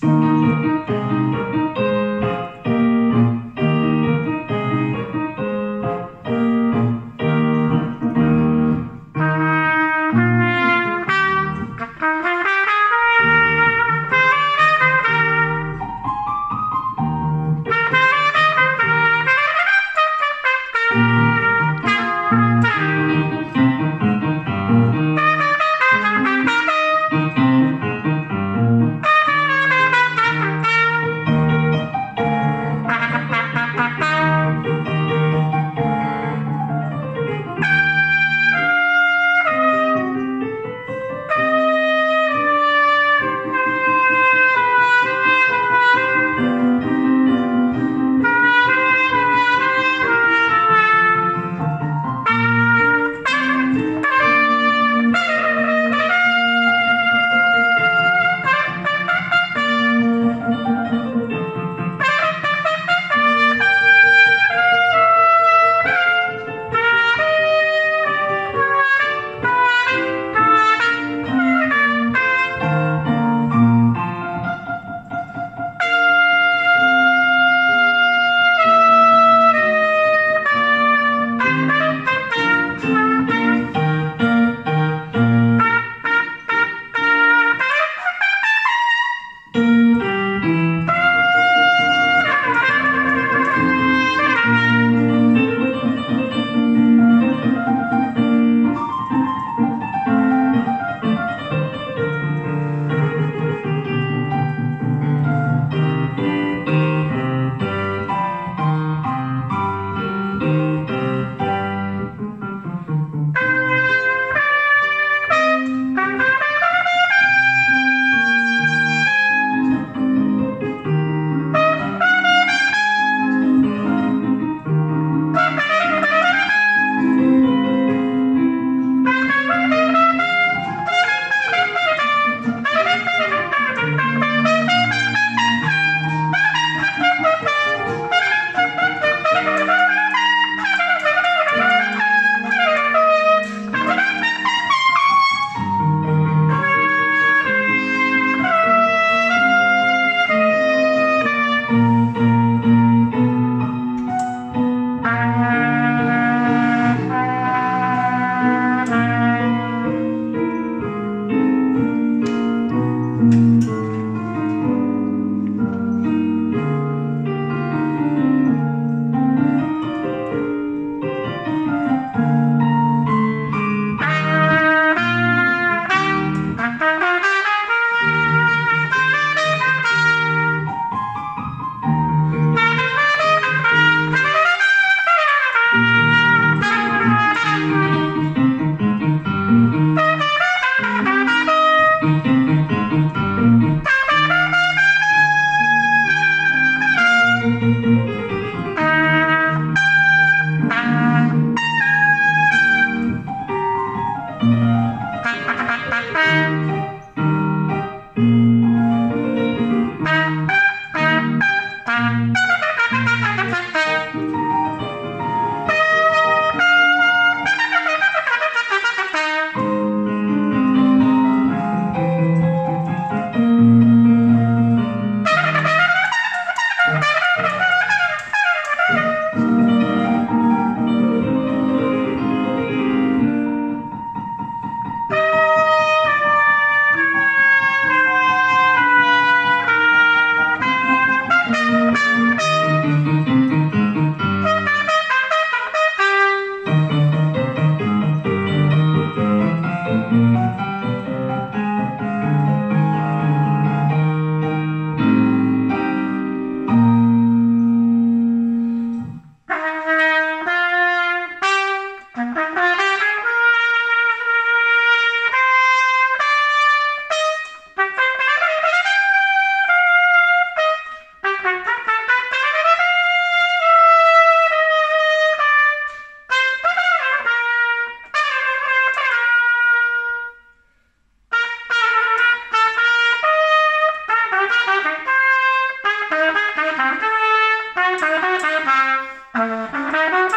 Música Música Thank you.